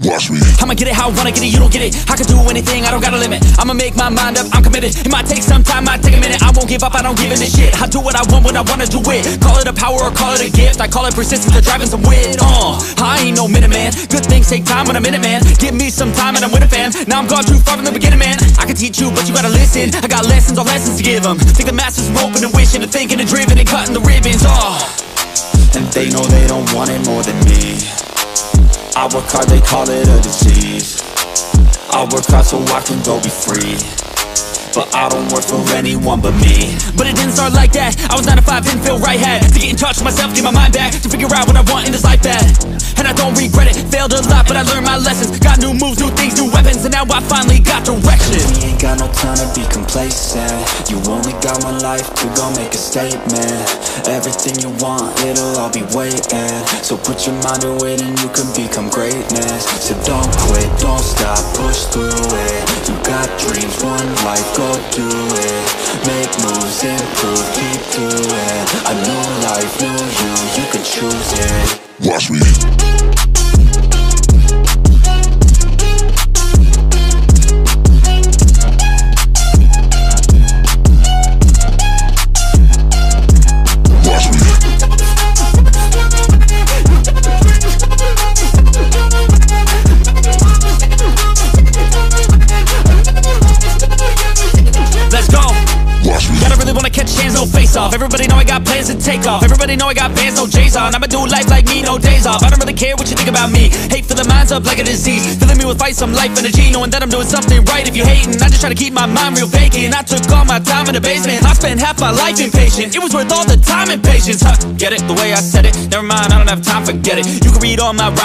Watch me. I'ma get it how I wanna get it, you don't get it. I can do anything, I don't got a limit. I'ma make my mind up, I'm committed. It might take some time, might take a minute. I won't give up, I don't give in a shit. I do what I want when I wanna do it. Call it a power or call it a gift. I call it persistence or driving some wit uh, I ain't no minute man Good things take time when I'm in it man Give me some time and I'm with a fan Now I'm gone too far from the beginning man. I can teach you but you gotta listen. I got lessons on lessons to give them Think the masters are open and wishing And thinking and driven and cutting the ribbons uh. And they know they don't want it more than me I work hard, they call it a disease. I work hard so I can go be free. But I don't work for anyone but me. But it didn't start like that. I was 9 to 5, didn't feel right Had to get in touch with myself, get my mind back To figure out what I want in this life bad And I don't regret it, failed a lot But I learned my lessons. Got new moves, new things, new weapons And now I finally got direction no time to be complacent. You only got one life to go make a statement. Everything you want, it'll all be waiting. So put your mind to it and you can become greatness. So don't quit, don't stop, push through it. You got dreams, one life, go do it. Make moves, improve, keep doing. A new life, new you, you can choose it. Watch me. Face off. Everybody know I got plans to take off. Everybody know I got bands, no J's on I'ma do life like me, no days off. I don't really care what you think about me. Hate for the minds up like a disease. Filling me with fight, some life energy Knowing that I'm doing something right. If you hating I just try to keep my mind real vacant. I took all my time in the basement. I spent half my life impatient. It was worth all the time and patience huh, Get it, the way I said it. Never mind, I don't have time, forget it. You can read all my rhymes